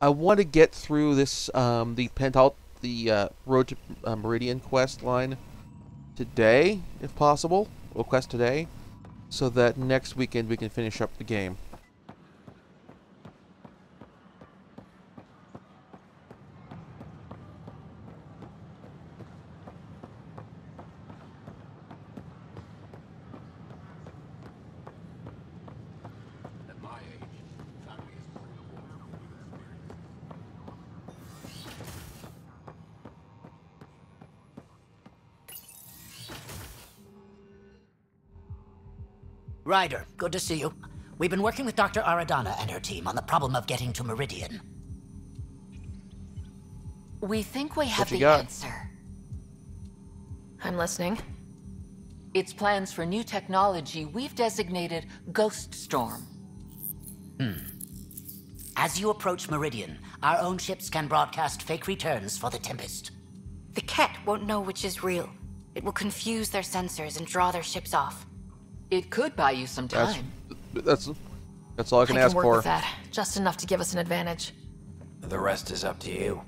I want to get through this um, the Pental the uh, Road to uh, Meridian quest line today, if possible. Well, quest today, so that next weekend we can finish up the game. Ryder, good to see you. We've been working with Dr. Aridana and her team on the problem of getting to Meridian. We think we have the got? answer. I'm listening. It's plans for new technology we've designated Ghost Storm. Hmm. As you approach Meridian, our own ships can broadcast fake returns for the Tempest. The Kett won't know which is real. It will confuse their sensors and draw their ships off. It could buy you some time. that's that's all I can I ask can work for. with that, just enough to give us an advantage. The rest is up to you.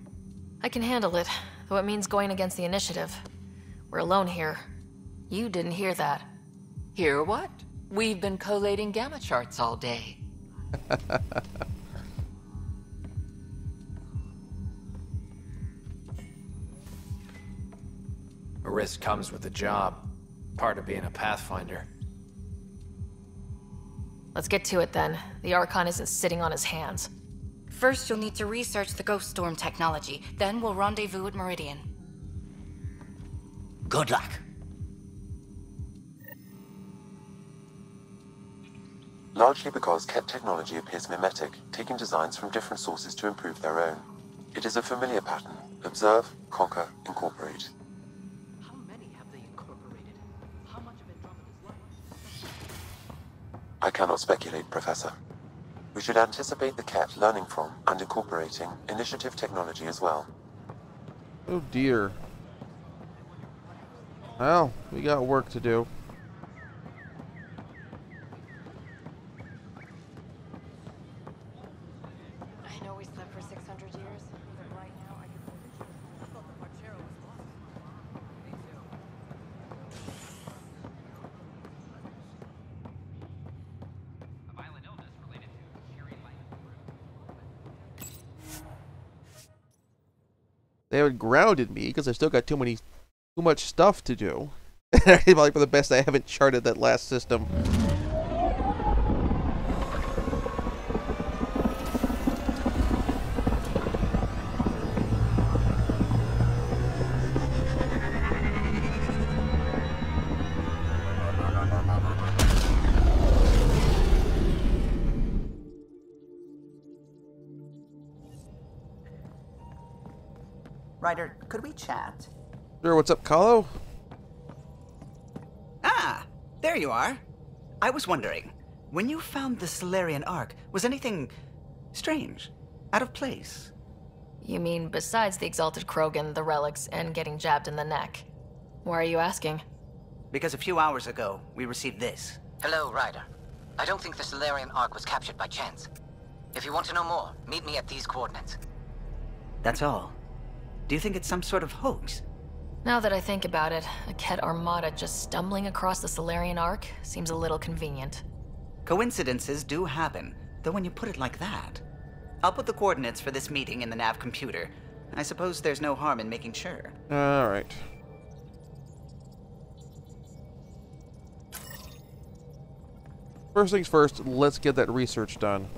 I can handle it, though it means going against the initiative. We're alone here. You didn't hear that. Hear what? We've been collating gamma charts all day. A risk comes with the job. Part of being a Pathfinder. Let's get to it then. The Archon isn't sitting on his hands. First, you'll need to research the Ghost Storm technology. Then we'll rendezvous at Meridian. Good luck. largely because Kett technology appears mimetic, taking designs from different sources to improve their own. It is a familiar pattern. Observe, conquer, incorporate. I cannot speculate, Professor. We should anticipate the Kett learning from and incorporating initiative technology as well. Oh dear. Well, we got work to do. I know we slept for 600 years, but right now I can I thought the Parchero was lost. Me too. A violent illness related to Sherry They haven't grounded me because I still got too many, too much stuff to do. Probably for the best I haven't charted that last system. Sure, what's up, Kallo? Ah, there you are. I was wondering, when you found the Salarian Ark, was anything strange, out of place? You mean besides the Exalted Krogan, the relics, and getting jabbed in the neck? Why are you asking? Because a few hours ago, we received this. Hello, Ryder. I don't think the Salarian Ark was captured by chance. If you want to know more, meet me at these coordinates. That's all. Do you think it's some sort of hoax? Now that I think about it, a Kett Armada just stumbling across the Salarian Ark seems a little convenient. Coincidences do happen, though when you put it like that. I'll put the coordinates for this meeting in the nav computer. I suppose there's no harm in making sure. Alright. First things first, let's get that research done.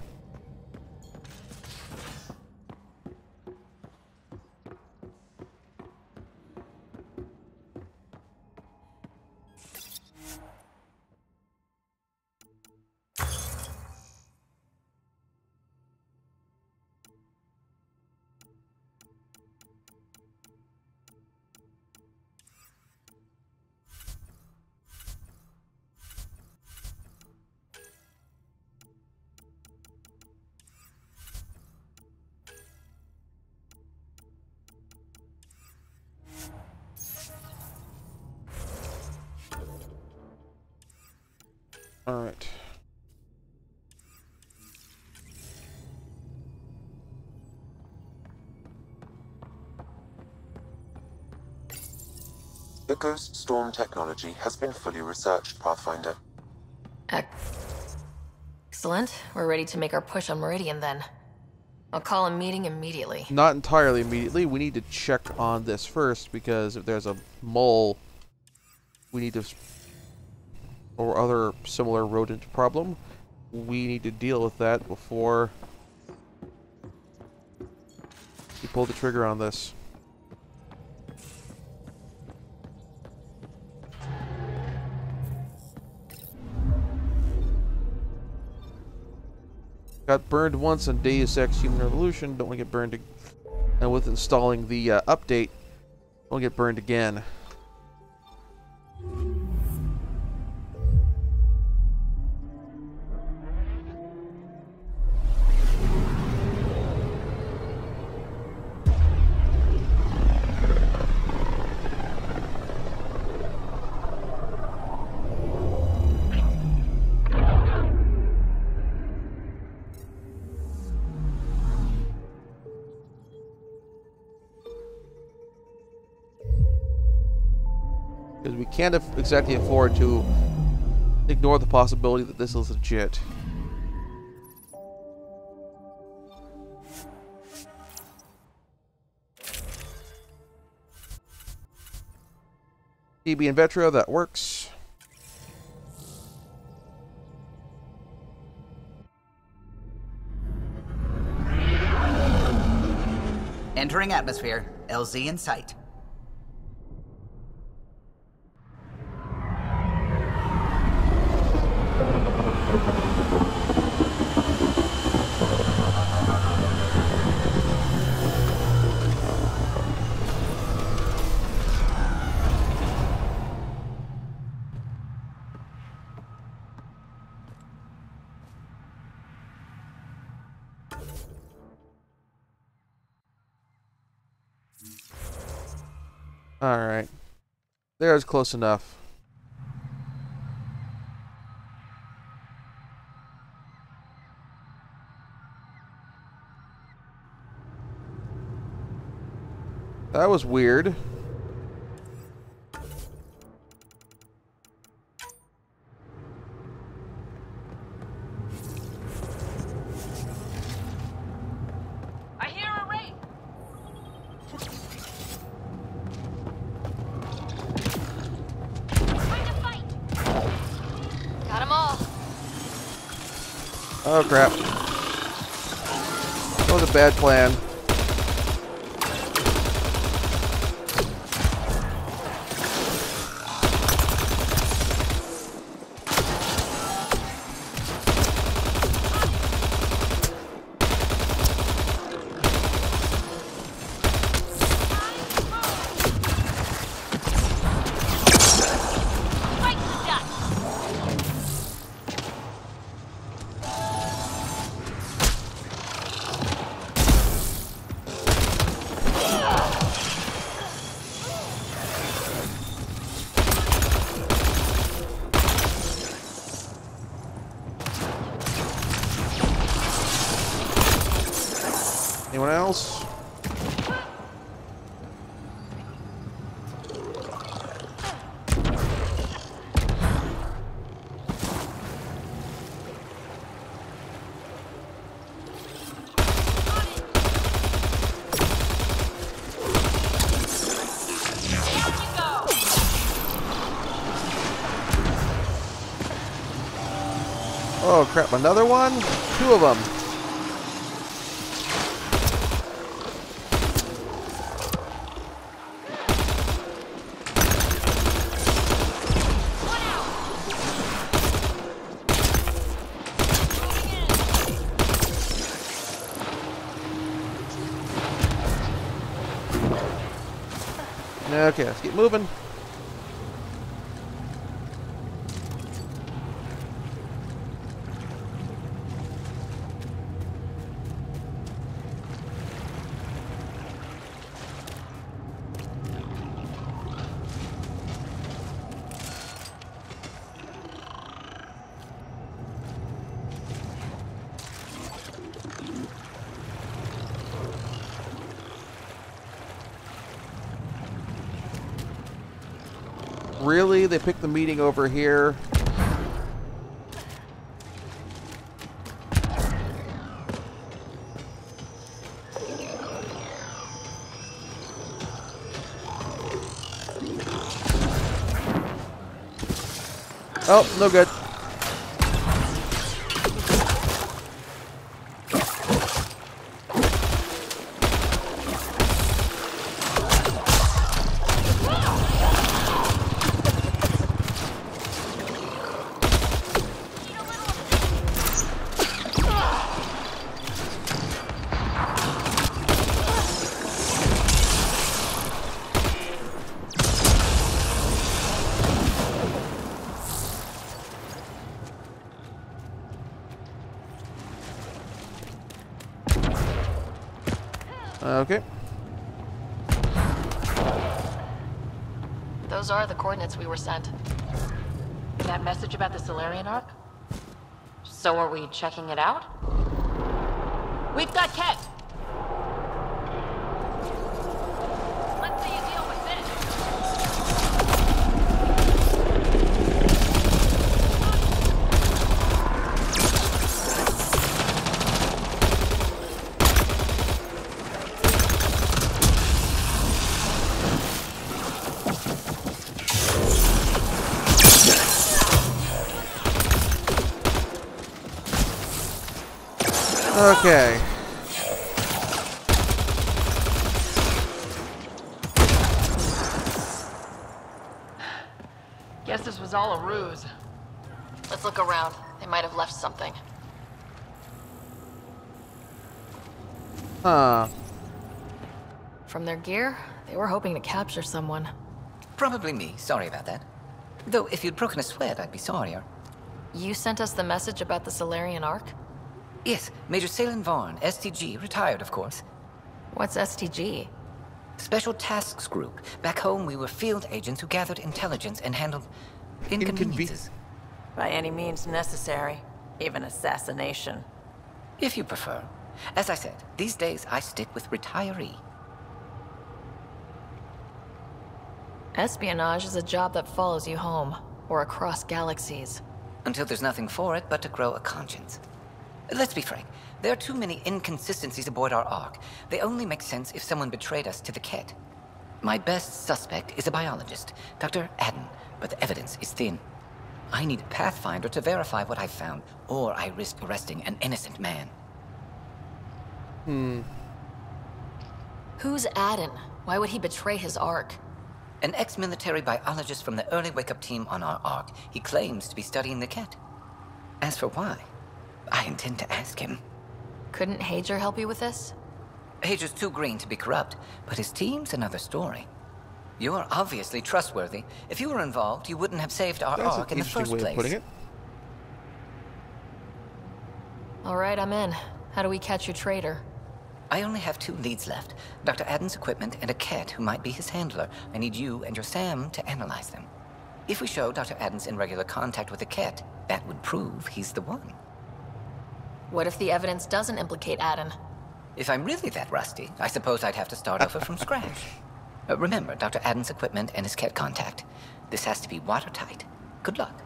The Ghost Storm technology has been fully researched, Pathfinder. Excellent. We're ready to make our push on Meridian then. I'll call a meeting immediately. Not entirely immediately. We need to check on this first because if there's a mole, we need to, or other similar rodent problem, we need to deal with that before we pull the trigger on this. Got burned once on Deus Ex Human Revolution. Don't want to get burned. And with installing the uh, update, don't get burned again. Can't exactly afford to ignore the possibility that this is legit. PB and Vetra, that works. Entering atmosphere. LZ in sight. Alright. There's close enough. That was weird. Oh crap. That was a bad plan. Crap, another one? Two of them. Okay, let's get moving. Really? They picked the meeting over here. Oh, no good. Okay. Those are the coordinates we were sent. That message about the Salarian Ark? So are we checking it out? We've got Kett! Let's see you deal with this! Okay. Guess this was all a ruse. Let's look around. They might have left something. Huh. From their gear, they were hoping to capture someone. Probably me. Sorry about that. Though, if you'd broken a sweat, I'd be sorrier. You sent us the message about the Salarian Ark? Yes, Major Salin Varn, STG, retired, of course. What's STG? Special Tasks Group. Back home, we were field agents who gathered intelligence and handled inconveniences. By any means necessary. Even assassination. If you prefer. As I said, these days I stick with retiree. Espionage is a job that follows you home, or across galaxies. Until there's nothing for it but to grow a conscience. Let's be frank. There are too many inconsistencies aboard our Ark. They only make sense if someone betrayed us to the Kett. My best suspect is a biologist, Dr. Adden, but the evidence is thin. I need a Pathfinder to verify what I've found, or I risk arresting an innocent man. Hmm. Who's Adden? Why would he betray his Ark? An ex-military biologist from the early wake-up team on our Ark. He claims to be studying the Kett. As for why, I intend to ask him. Couldn't Hayjer help you with this? Hayjer's too green to be corrupt, but his team's another story. You're obviously trustworthy. If you were involved, you wouldn't have saved our That's an Ark in the interesting first way place. of putting it. All right, I'm in. How do we catch your traitor? I only have two leads left. Dr. Adden's equipment and a Kett who might be his handler. I need you and your Sam to analyze them. If we show Dr. Adden's in regular contact with the Kett, that would prove he's the one. What if the evidence doesn't implicate Adden? If I'm really that rusty, I suppose I'd have to start over from scratch. Uh, remember Dr. Adden's equipment and his Kett contact. This has to be watertight. Good luck.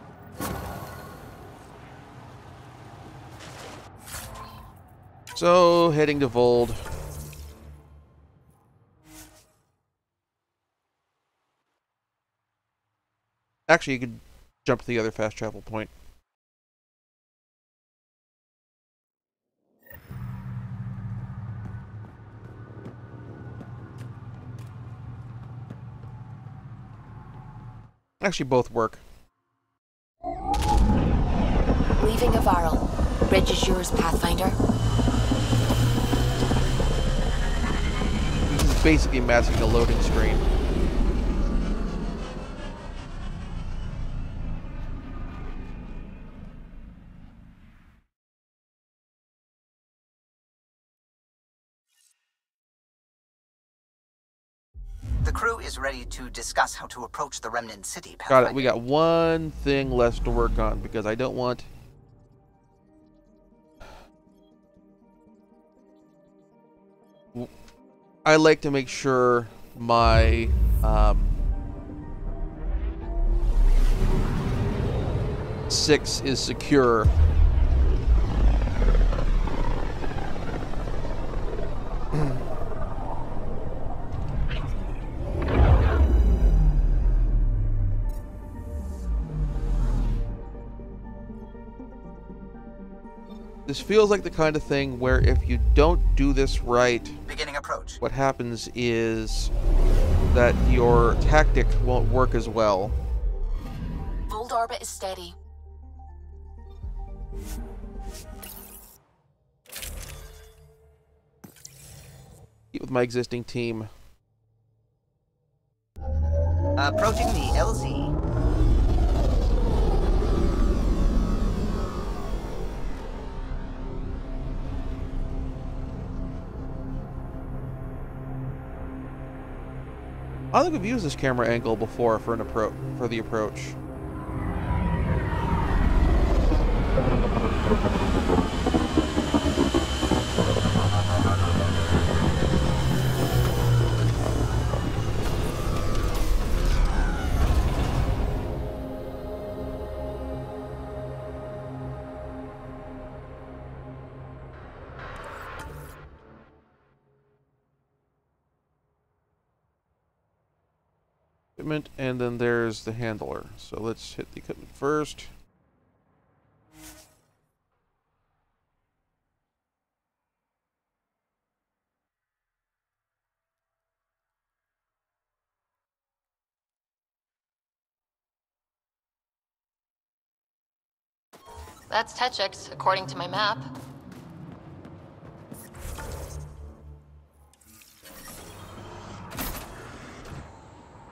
So, heading to Voeld. Actually, you could jump to the other fast travel point. Actually, both work. Leaving Havarl. Bridge is yours, Pathfinder. This is basically masking a loading screen. to discuss how to approach the Remnant City. Pathfinder. Got it. We got one thing left to work on because I don't want. I like to make sure my um, six is secure This feels like the kind of thing where if you don't do this right, Beginning approach. what happens is that your tactic won't work as well. Old orbit is steady. Keep with my existing team. Approaching the LZ. I think we've used this camera angle before for an approach for the approach. Equipment, and then there's the handler. So let's hit the equipment first. That's Techix, according to my map.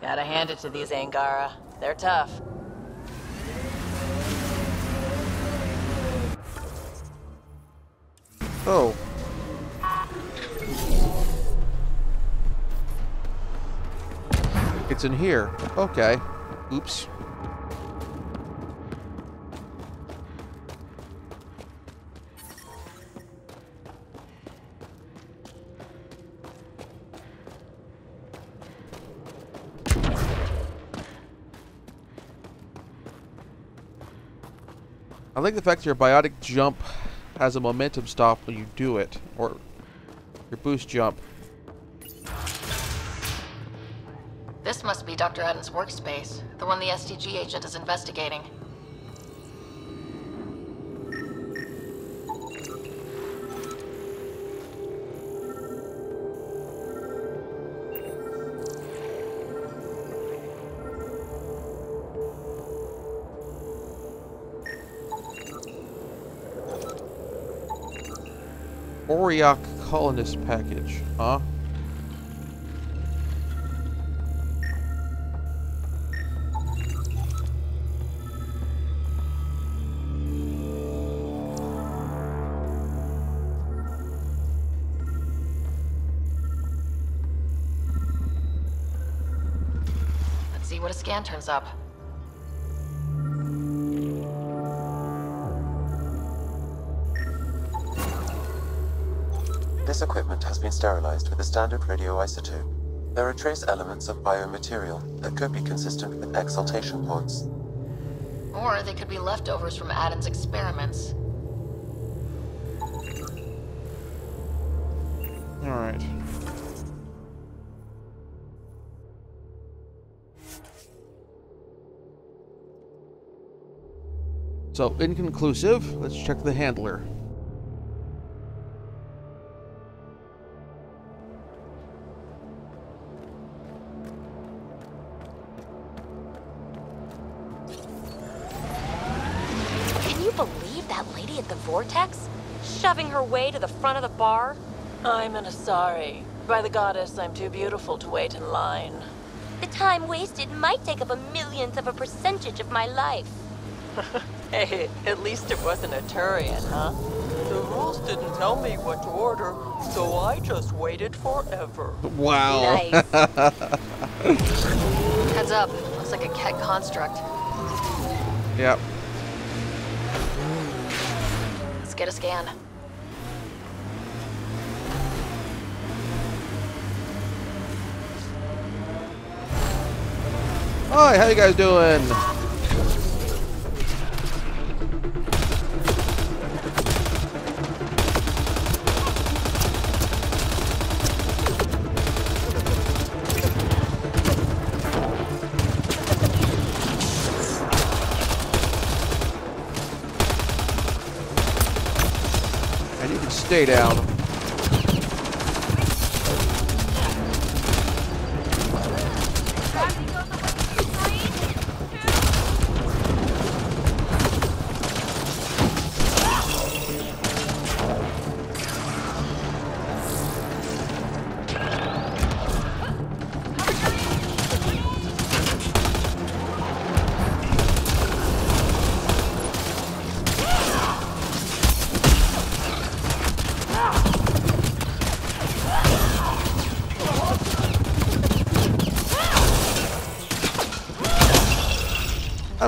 Gotta hand it to these Angara. They're tough. Oh. It's in here. Okay. Oops. Like the fact that your biotic jump has a momentum stop when you do it, or your boost jump. This must be Dr. Adams' workspace, the one the STG agent is investigating. Oriok colonist package, huh? Let's see what a scan turns up. This equipment has been sterilized with a standard radioisotope. There are trace elements of biomaterial that could be consistent with exaltation pods. Or they could be leftovers from Adams' experiments. Alright. So, inconclusive. Let's check the handler. Lady at the Vortex? Shoving her way to the front of the bar? I'm an Asari. By the goddess, I'm too beautiful to wait in line. The time wasted might take up a millionth of a percentage of my life. Hey, at least it wasn't a Turian, huh? The rules didn't tell me what to order, so I just waited forever. Wow. Nice. Heads up. Looks like a Kett construct. Yep. Let's get a scan. Hi, how you guys doing? Stay down.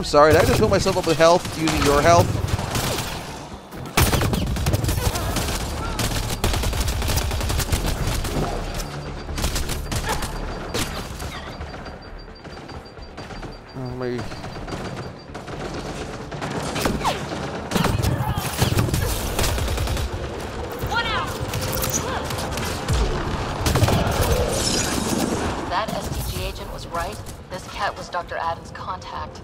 Sorry, did I just fill myself up with health using your health? Oh. That STG agent was right. This Kett was Dr. Adams' contact.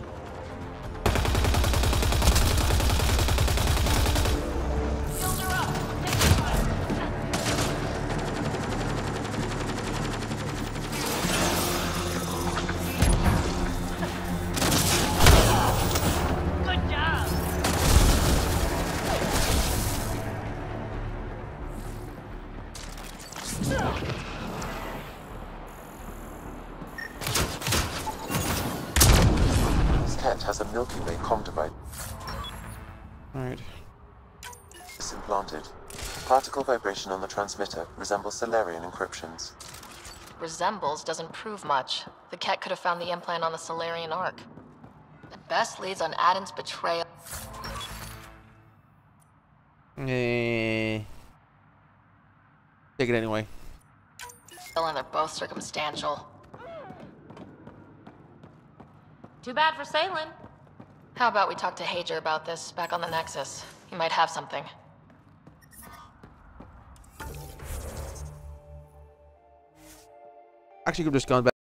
Cat has a Milky Way comm device Alright. implanted. Particle vibration on the transmitter resembles Salarian encryptions. Resembles doesn't prove much. The Kett could have found the implant on the Salarian Ark. At best leads on Adam's betrayal. Eh. Take it anyway. And they're both circumstantial. Too bad for Salen. How about we talk to Hayjer about this back on the Nexus? He might have something. Actually, could have just gone back.